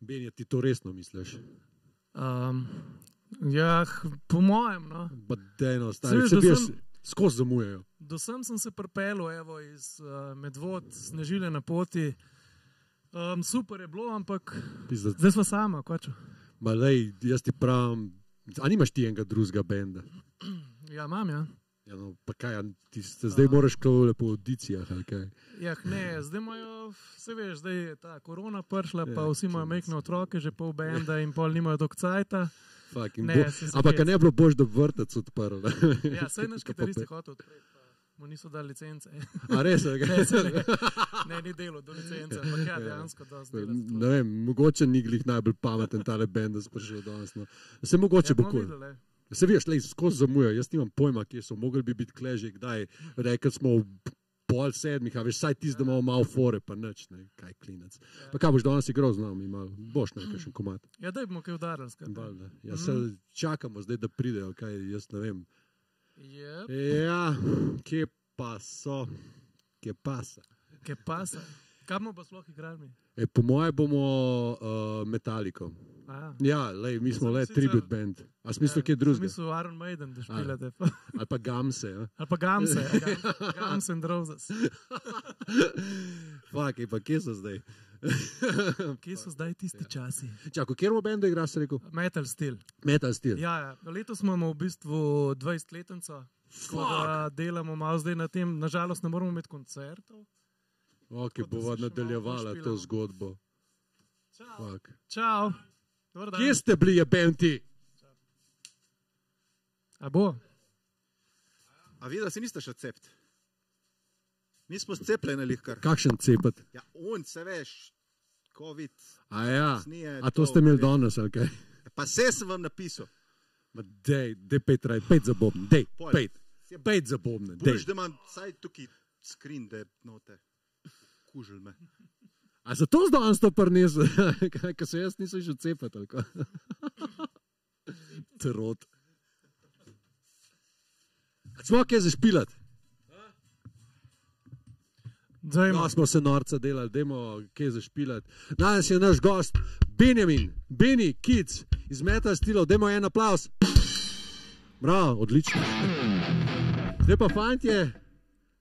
Benja, ti to resno misliš? Um, ja, po mojem. No. Saj stari, veš, bi jaz sem- skozi zamujajo. Do sem sem se pripeljal evo, iz uh, Medvod, snežile na poti. Um, super je bilo, ampak Pizda. zdaj smo sama, kvačo. Ma lej, jaz ti pravim, a nimaš ti enega drugega benda? Ja, imam, ja. Ja, no, pa kaj, ti se zdaj moraš kot po audicijah ali kaj? Ja, ne, zdaj imajo, vse veš, zdaj je ta korona prišla, pa Ja, vsi imajo mehne otroke, že pol benda in pol nimajo dokcajta. Bo- se se Ampak ne bilo bož, da vrtec odprl. Ja, saj naš kitarist je hotel odpreti, mu niso dali licence. A res je? Ne, saj ne, ne, ni delo do licence, ampak ja, dejansko dosti. Ne vem, mogoče ni glih najbolj pameten tale bend, da sprašuje danes. No. Se mogoče Ja, bo kul. lej. Se veš, lej, skozi zamujajo, jaz nimam pojma, kje so, mogli bi biti kleže, kdaj, rekli smo pol sedmih, a veš, saj ti, da imamo malo fore, pa nič, ne, kaj klinec. Pa kaj boš danes igral z nami, malo, boš nekaj še komat. Ja, da bomo kaj udarili. skratka. Ja, se čakamo zdaj, da pridejo, kaj jaz ne vem. Yep. Ja, kje pa so, kje pa so. Kaj pasa? Kaj bomo pa sploh igrali? mi? E, po moje bomo uh, metaliko. A, Ja, lej, mi smo sem le tribute band. A smisel, kje drugega? Mislil Iron Maiden, da špilate. Ali pa gamse. Ja? Ali pa Gamse, ja, Gams- Guns and Roses. Fak, pa kje so zdaj? Kje so zdaj tisti časi? Čakaj, kjer mu bendo igra, se rekel? Metal stil. Metal Steel. Ja, ja. letos imamo v bistvu 20-letnico, tako da delamo malo zdaj na tem. Nažalost, ne moramo imeti koncertov. Ok, da bova se nadaljevala to zgodbo. Čau. Kje ste bili, je benti? A bo? A videl si niste še cept? Mi smo cepljeni, lihkar. Kakšen cepet? Ja, on se veš, COVID. A ja, a to to, ste imeli danes, ali kaj? Pa vse sem vam napisal. Ma Dej, dej pet raj, pet za bobne, dej, pet, pet za bobne, dej. Boš, da imam vsaj tukaj skrin, da je note. Kužil me. A zato zdaj danes to prnesel, ker se jaz nisem že ali kaj? Trot. Smo kje zašpilati? Zdaj No, smo se norca delali, dajmo kje zašpilati. Danes je naš gost Benjamin, Beni, Kids iz Metal Stilov, dajmo en aplaus. Bravo, odlično. Zdaj pa fantje,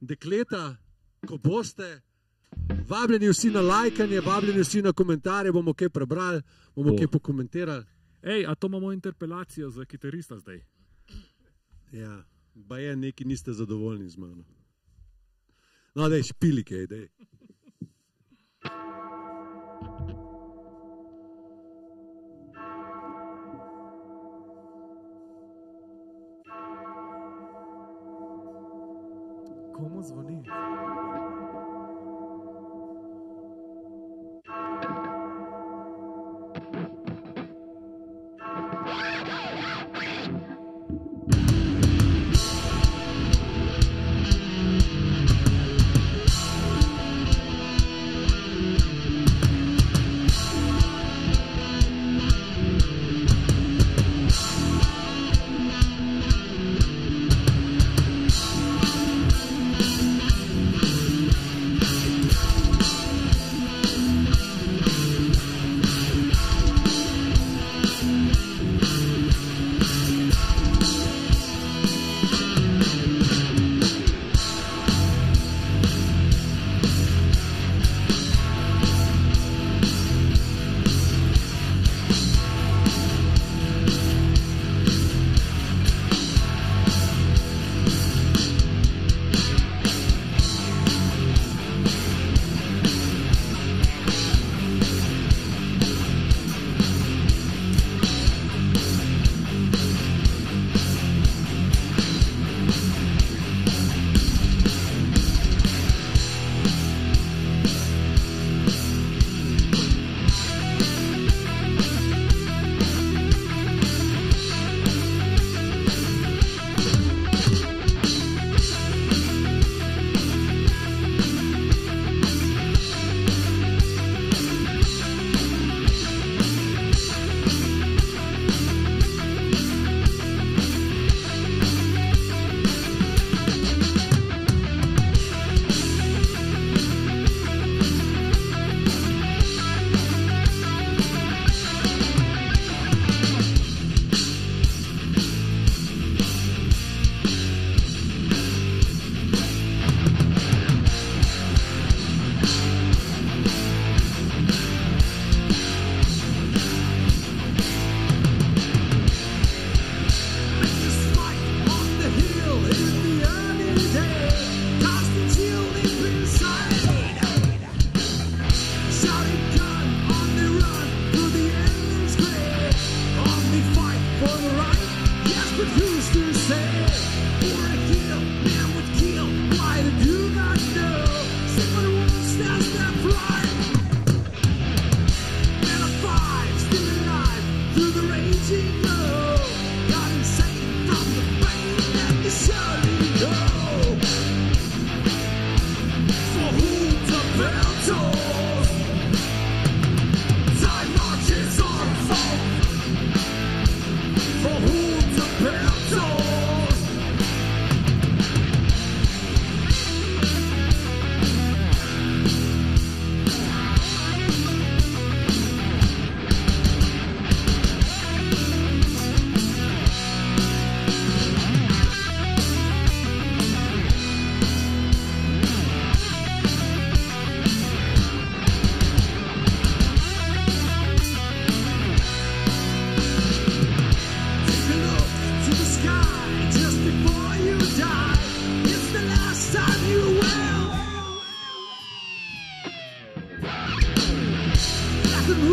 dekleta, ko boste. Vabljeni vsi na lajkanje, vabljeni vsi na komentarje, bomo kaj prebrali, bomo Bo. kaj pokomentirali. Ej, a to imamo interpelacijo za kitarista zdaj. Ja, pa je neki niste zadovoljni z mano. No, da je špilike, da je. Komu zvoni?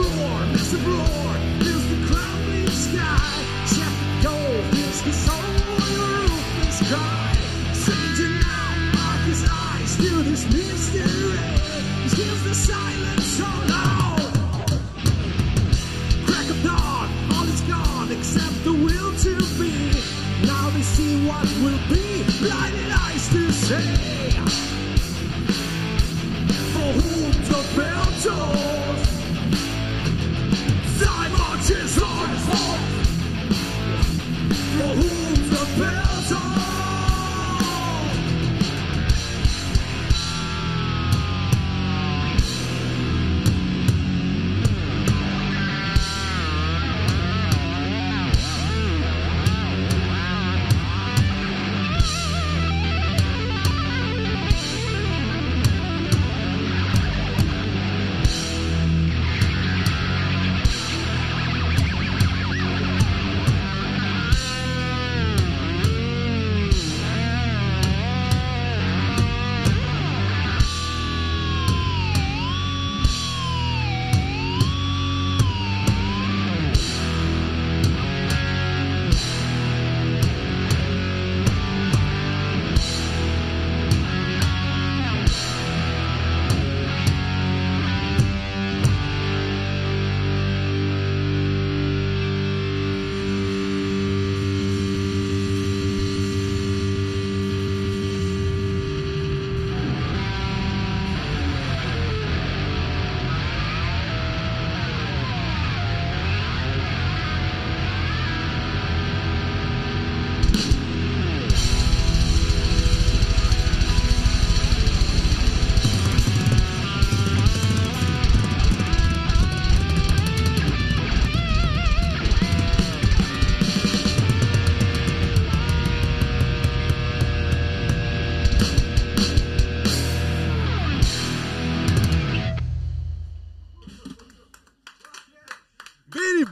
Waves of roar, fills the crumbling sky. Check the gold, fills his soul, the ruthless cry. Stranger now, mark his eyes, feel this mystery. He hears the silence so loud. Crack of dawn, all is gone except the will to be. Now they see what will be, blinded eyes to see. For whom the bell tolls, Well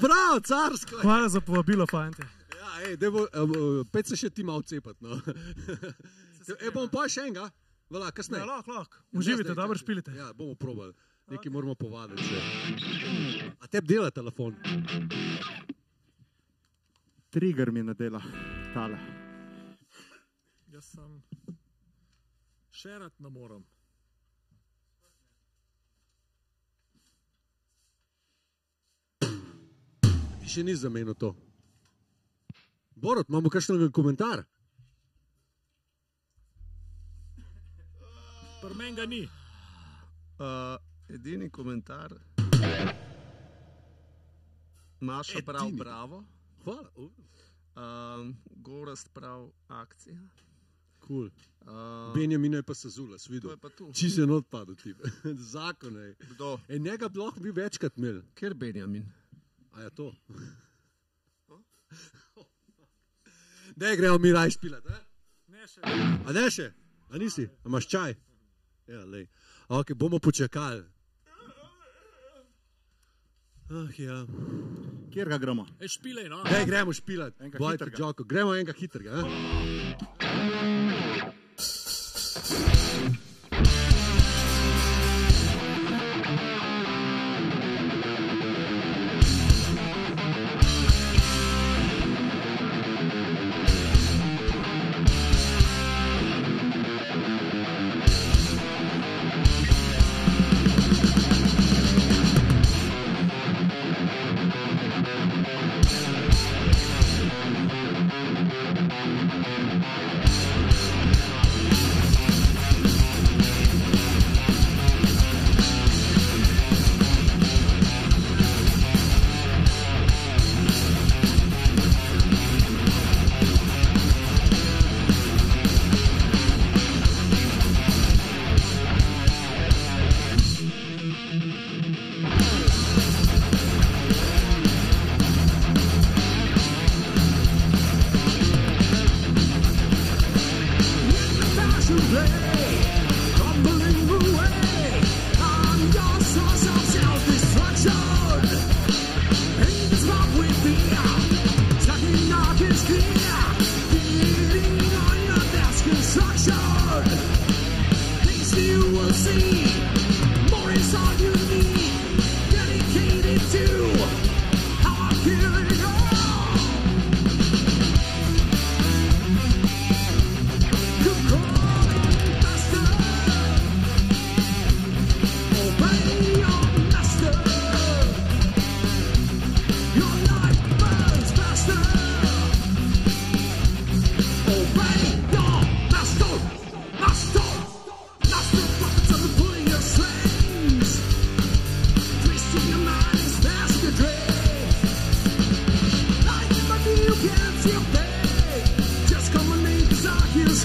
bravo, carsko. Hvala za povabilo, fante. Ja, ej, daj bo, uh, pet se še ti malo cepati. No. e, bomo pa še enega, Vala, kasneje. Ja, lahko, lahko. Uživite, dobro špilite. Ja, bomo probali. Nekaj moramo povaditi. Še. A tebi dela telefon? Trigger mi ne dela, tale. Jaz sem še rad ne morem. Ti še ni zamenil to. Borod, imamo kakšen komentar? Pri meni ga ni. Uh, edini komentar. Maša prav, Edini. bravo. Hvala. Uh, Gorast prav, akcija. cool. Uh, Benjamin je pa se zula, to videl. je pa tu. Če se not padel ti. Zakon je. Kdo? E, njega bi lahko bi večkrat imel. Ker Benjamin. A je to? Da gremo mi raj špilat. eh? Ne še. A ne še? A nisi? A imaš čaj? Ja, lej. Ok, bomo počakali. Ah, ja. Kjer ga gremo? E, špilej, no. Daj, gremo špilat. Enega Bojte. Džoko. Gremo enega hitrega. Eh?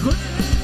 Queen.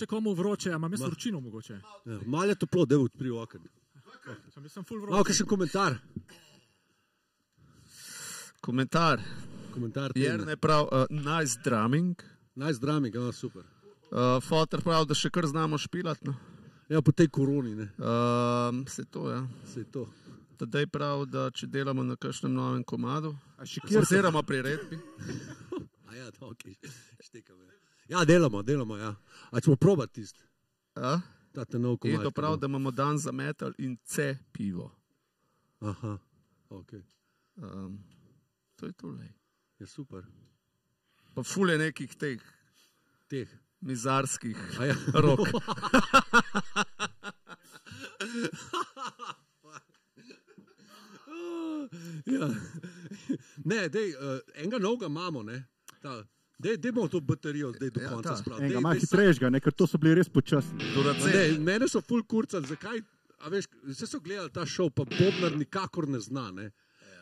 Še komu vroče, a imam jaz vročino mogoče. Ja, malo je toplo, da je odprl okno. Sem, sem full vroče. še komentar. Komentar. komentar Jerne prav, uh, nice drumming. Najzdravim, ja, super. Uh, Fotor prav, da še kar znamo špilati. No. Ja, po tej koroni, ne, Uh, se to, ja. se je to. Tadej prav, da če delamo na kakšnem novem komadu, A še kjer se oziroma pri redbi, A ja, to, okay. štekam. Ja. Ja, delamo, delamo. Ja. A ćemo probati tisti, ja? ta te nov je komad. to prav, da imamo dan za metal in C pivo. Aha, ok, Um, to je to, lej. je super. Pa fule nekih teh Teh. mizarskih A Ja. rok. ja. Ne, dej, uh, enega novega imamo, ne. Ta, Dej, dej bomo to baterijo zdaj do Ja, konca. Enega Dej, malo hitrejšega, ne, ker to so bili res počasni. Ne, mene so full kurcali, zakaj? A veš, vse so gledali ta šov, pa Bobnar nikakor ne zna. Ne?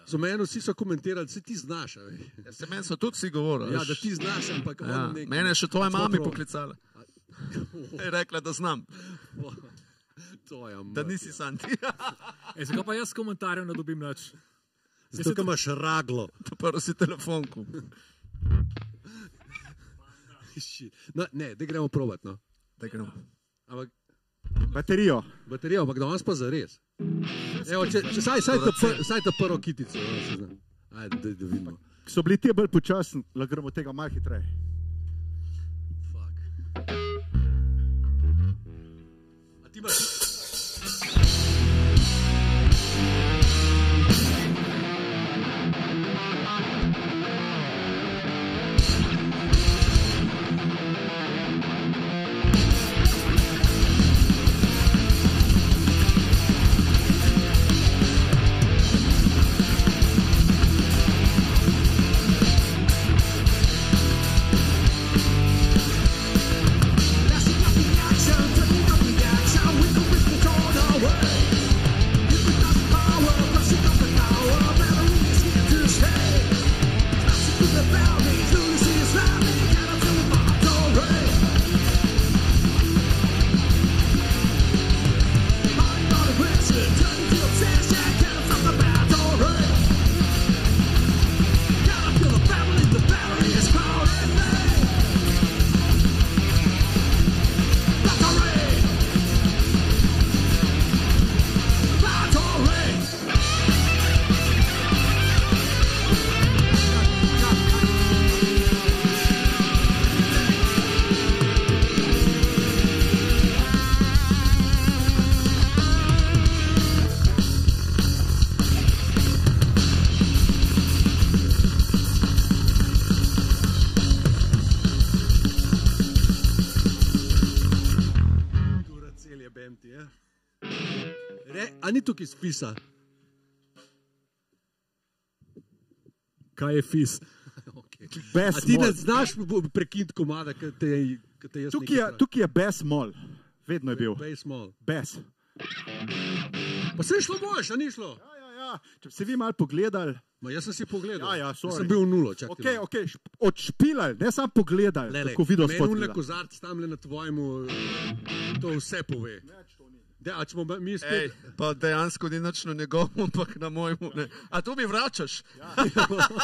So meni vsi so komentirali, se ti znaš. Ja, se meni so tudi vsi govorili. Ja, da ti znaš, ampak Ja, nekaj- mene je še tvoja mama poklicala. Je rekla, da znam, Tvoja da nisi ja. Santi. E, zakaj pa jaz s komentarjem ne dobim nič? Zato, ker imaš raglo. To prvo si telefonku. No, ne, da gremo provat. No. Da gremo. Ampak Baterijo. baterijo, ampak danes pa za res. Evo, če, če saj, saj, ta pr, saj ta prvo kitico, no, se znam. Ajde, da, da vidimo. So bili ti bolj počasni, lahko gremo tega malo hitreje. Re, a ni tukaj spisa? Kaj je fis? Okay. Ti ne znaš prekiniti komada, ki te, ki te jaz Tukaj je, tukaj je bes mol. Vedno je bil. Bes. Pa se je šlo boš, a ni šlo? Ja, ja, ja. Če bi se vi malo pogledali, Ma jaz sem si pogledal. Ja, ja, sorry. sem bil nulo. čakaj okay, okay, šp- odšpilali, ne samo pogledali, Le, le, kako video meni unle spot. kozarc tam le na tvojemu, to vse pove. Da, če bomo mi Ej, spet... pa dejansko ni nič na njegovem, ampak na mojemu. Ne. A to mi vračaš?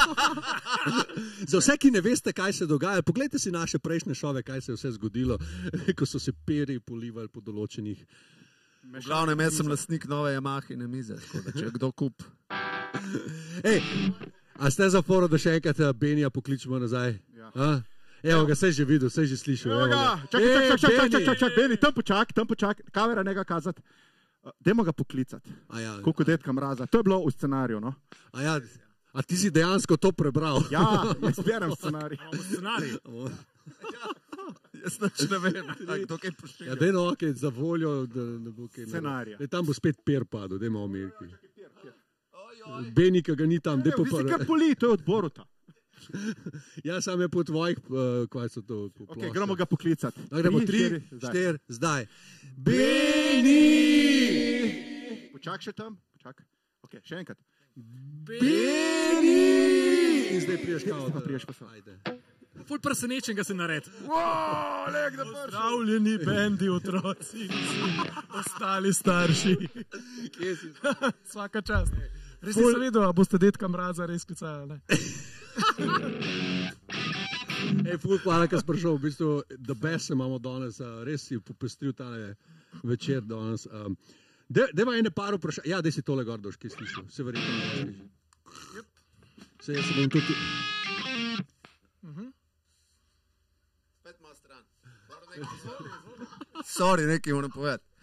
Za vse, ki ne veste, kaj se dogaja, poglejte si naše prejšnje šove, kaj se je vse zgodilo, ko so se peri polivali po določenih. V glavnem, jaz sem lastnik nove Yamahine mize, tako da če kdo kup. Ej, a ste za foro, da še enkrat eh, Benija pokličemo nazaj? Ja. A? Evo ga, se že videl, se že slišal. Evo ga, čakaj, čakaj, čakaj, čakaj, čakaj, čakaj, čakaj, Beni, tam počak, tam počak, kamera ne ga kazati. Dajmo ga poklicati, A ja, koliko detka mraza. To je bilo v scenariju. No? a, ja, a ti si dejansko to prebral? Ja, jaz berem scenarij. Imamo scenarij. Jaz nič ne vem, kdo kaj Ja, pošilja. dej no, okay, za voljo, da ne bo kaj. Scenarija. Dej, tam bo spet per padel, dajmo o Ameriki. Beni, ki ga ni tam, dej pa Vi ste kar pa. poli, to je odboru. Ja, sam je po tvojih, uh, kaj so to. Okay, gremo ga poklicati. No, gremo tri, štiri, zdaj. štiri, zdaj. Beni! Počak še tam, počak. Okay, še enkrat. Beni! In zdaj priješ kao. Zdaj pa sem. Ajde. Ful presenečen ga se naredi. Zdravljeni bendi, otroci, ostali starši. Vsaka čast. Res nisem vedel, a boste detka mraza res klicali. Ej, ful, hvala, ker si prišel. V bistvu, the best se imamo danes, uh, res si popestril ta večer danes. Um, Deva ene par vprašanj. Ja, da si tole gordoš, ki si slišal. Se verjetno ne slišiš. Se jaz bom tudi. Sorry, nekaj moram povedati.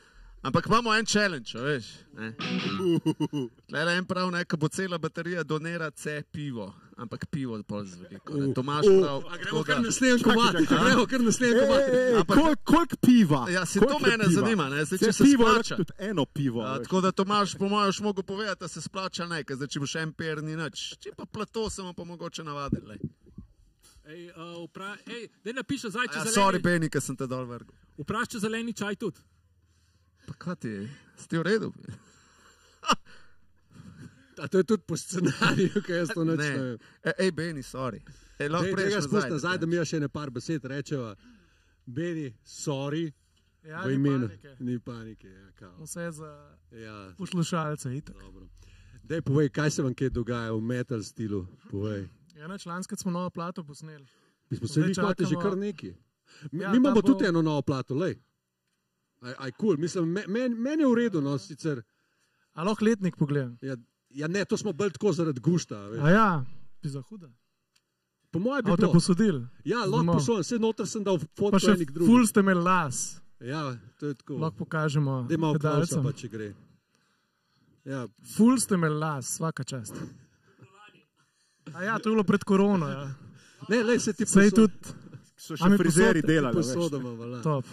Ampak imamo en challenge, veš. ne. Tule en prav, ne, ko bo cela baterija donira C pivo, ampak pivo je pol z veliko. ne. Tomaž prav. A gremo tako kar naslednji komat, gremo kar naslednji komat. Ampak- Koliko kolik piva? Ja, se to mene piva? zanima, ne, zdaj, če se pivo je splača. eno pivo. A, veš. tako da Tomaž, po mojem, še mogo povedati, da se splača ne, ker zdaj, če bo še en per, ni nič. Če pa plato, se bomo pa mogoče navadili. lej. Ej, uh, vpra... Ej, daj napiši zdaj, če Ja, zeleni. sorry, Beni, ker sem te dol vrgel. Vprašaj, če zeleni čaj tudi. Pa kaj ti je? Si v redu? A to je tudi po scenariju, ki jaz to Ne. načnem. E, ej, Beni, sorry. Ej, lahko Dej, priješ tega spust nazaj, da mi še ne par besed rečeva. Beni, sorry, Ja, v ni imenu. panike. Ni panike. Ja, kao. Vse za ja, poslušalce. itak. dobro. Dej, povej, kaj se vam kje dogaja v metal stilu. Povej. Ja, na članske smo novo plato posneli. Mi smo se vi imate že kar neki. Mi, Ja, mi imamo bo- tudi eno novo plato, lej. Aj, aj cool. Mislim, me- meni men je v redu, no, sicer. A lahko letnik pogledam. Ja, ja, ne, to smo bolj tako zaradi gušta. a veš. A ja, bi za huda. Po mojem bi bilo. posodil. Ja, lahko poslušam, vse noter sem dal fotko še enih drugih. ful ste imeli las. Ja, to je tako. Lahko pokažemo. Da imamo klausa, pa če gre. Ja, Ful ste imeli las, vsaka čast. A ja, to je bilo pred korono. Ja. ne, le se ti Sej posod- tudi So še frizeri delali. veš. posodoma. vala. top.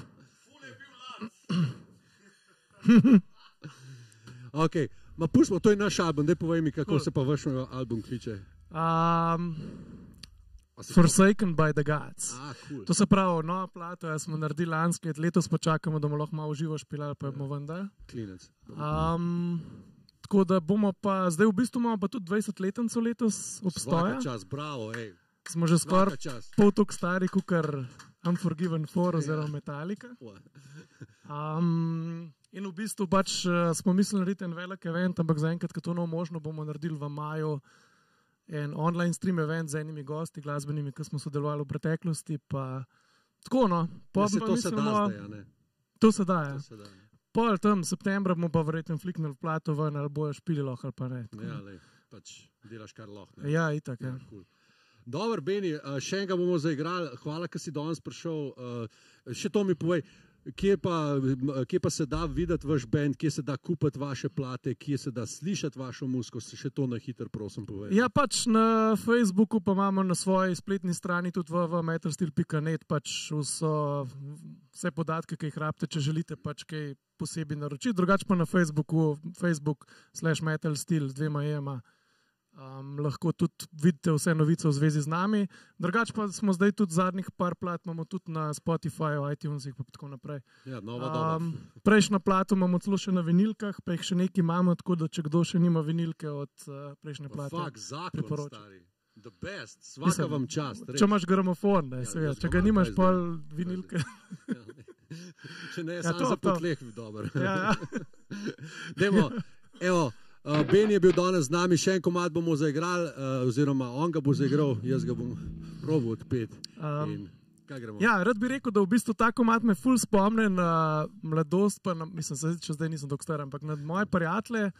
Okay. Ma pustimo, to je naš album, daj povej mi, kako Cool. se pa vaš album kliče. Um, Forsaken by the gods. A, cool. To se pravi, nova plata ja, smo naredili lansko leto, letos pa čakamo, da bomo lahko malo živo špilali, pa bomo vendar. Klinec. Um, tako da bomo pa, zdaj v bistvu imamo pa tudi 20 letnico letos obstoja. Čas, bravo, hej. Smo že skoraj pol tok stari, kot kar Unforgiven 4 oziroma Metallica. Um, in v bistvu pač uh, smo mislili narediti en velik event, ampak zaenkrat, ko to ne bo možno, bomo naredili v maju en online stream event z enimi gosti, glasbenimi, ki smo sodelovali v preteklosti. Pa, tako no, pa Ja, se pa to se da zdaj? To se da, ja. To se da. Pol tam septembra bomo pa verjetno fliknili plato ven ali bojo špili lahko ali pa ne. Tako Ja, da. lej, pač delaš kar lahko. Ja, itak. Ja. Ja, cool. Dobro, Beni, eh, še enega bomo zaigrali. Hvala, ker si danes prišel. Eh, Še to mi povej, kje pa, m, kje pa se da videti vaš bend, kje se da kupiti vaše plate, kje se da slišati vašo muziko. Še to na hitro, prosim, povej. Ja, pač na Facebooku pa imamo na svoji spletni strani tudi www.metalstil.net pač vso, vse podatke, ki jih rabite, če želite pač kaj posebej naročiti. Drugače pa na Facebooku, Facebook slash metalstil z dvema jema. Um, lahko tudi vidite vse novice v zvezi z nami. Drugače pa smo zdaj tudi zadnjih par plat, imamo tudi na Spotifyju, iTunesih in tako naprej. Ja, nova doba. Um, prejšnjo plato imamo celo še na vinilkah, pa jih še nekaj imamo, tako da če kdo še nima vinilke od uh, prejšnje plate. Fak, zakon, priporočam. stari. The best, svaka Mislim, vam čast. res. Če imaš gramofon, ne, Ja, seveda, jaz če ga nimaš, pol vinilke. Če ne, Ja, samo to, za to. dobro. ja, ja. Dajmo, evo, uh, ben je bil danes z nami, še en komad bomo zaigrali, uh, oziroma on ga bo zaigral, jaz ga bom probo odpet. Um, ja, rad bi rekel, da v bistvu ta komat me ful spomne na mladost, pa na, mislim, se, če zdaj nisem star, ampak na moje prijatelje.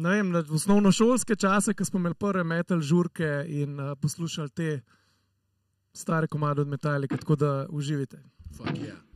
Ne vem, na osnovnošolske čase, ko smo imeli prve metal žurke in uh, poslušali te stare komade od Metalike, tako da uživite. Fuck yeah.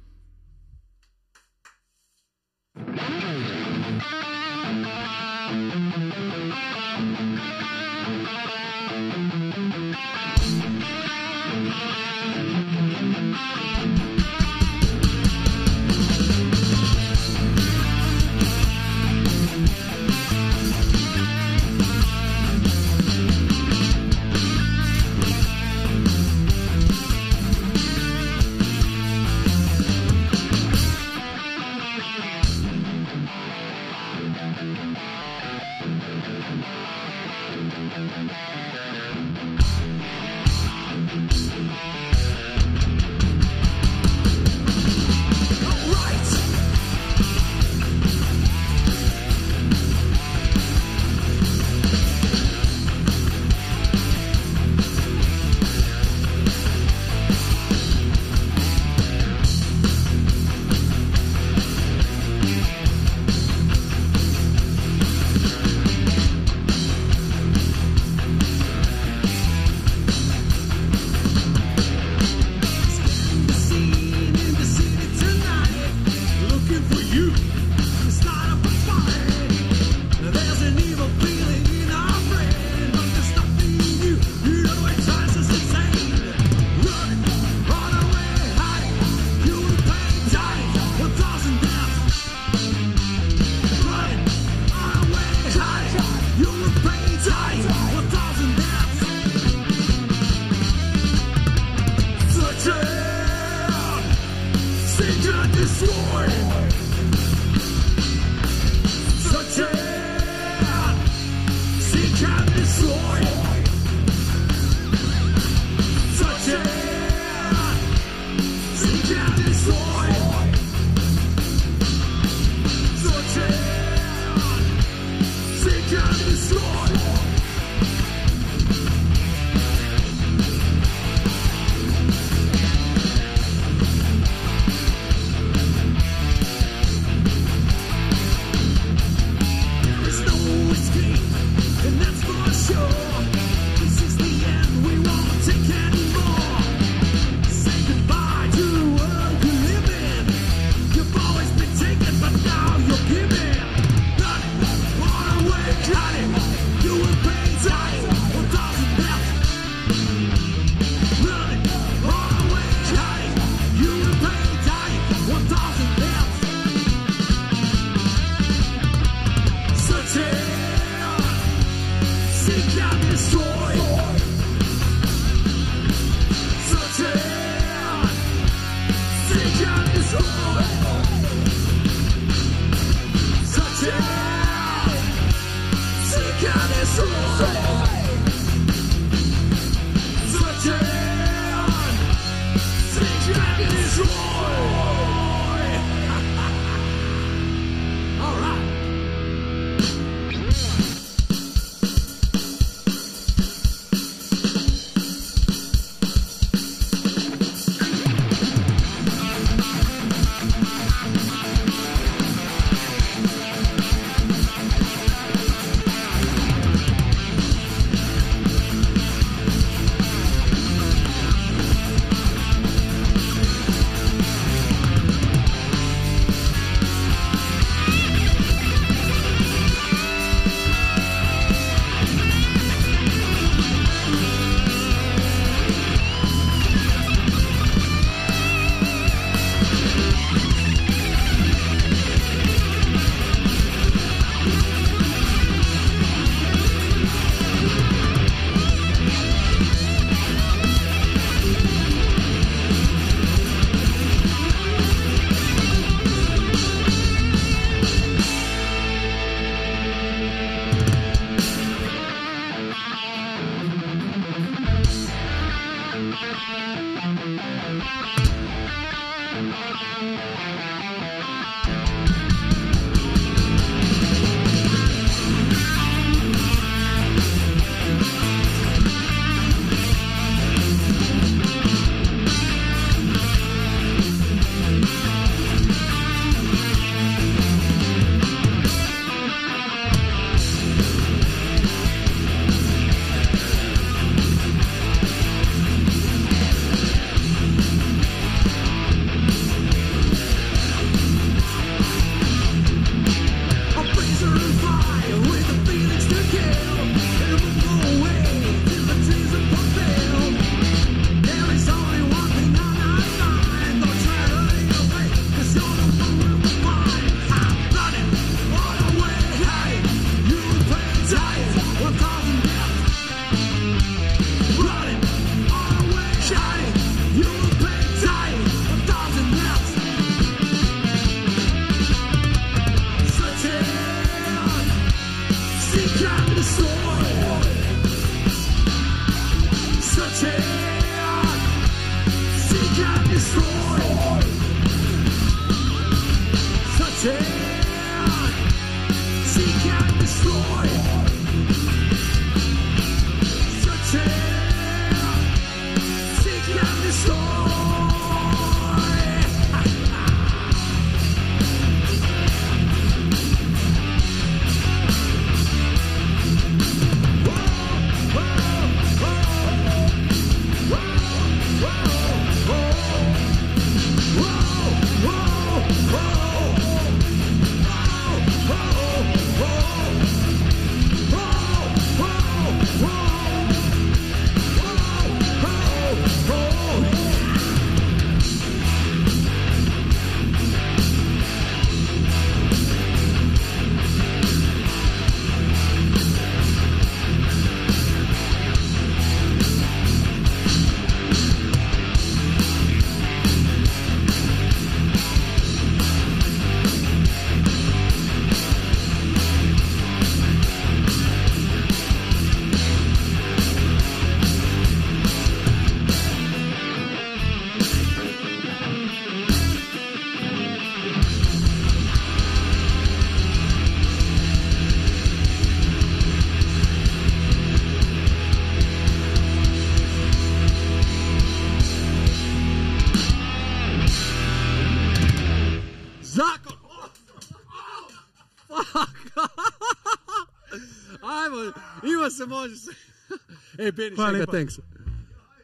Ej, Beni, Hvala lepa. thanks.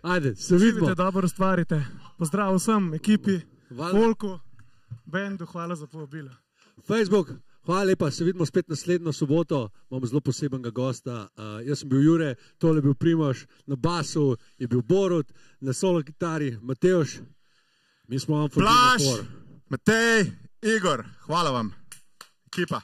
Ajde, se vidimo. Vidite, dobro ustvarite. Pozdrav vsem ekipi, Hvala. Folku, bendu, hvala za povabilo. Facebook, hvala lepa, se vidimo spet naslednjo soboto. Imamo zelo posebnega gosta. Uh, jaz sem bil Jure, tole je bil Primoš, na basu je bil Borut, na solo kitari Mateoš. Mi smo vam for. Matej, Igor, hvala vam, ekipa.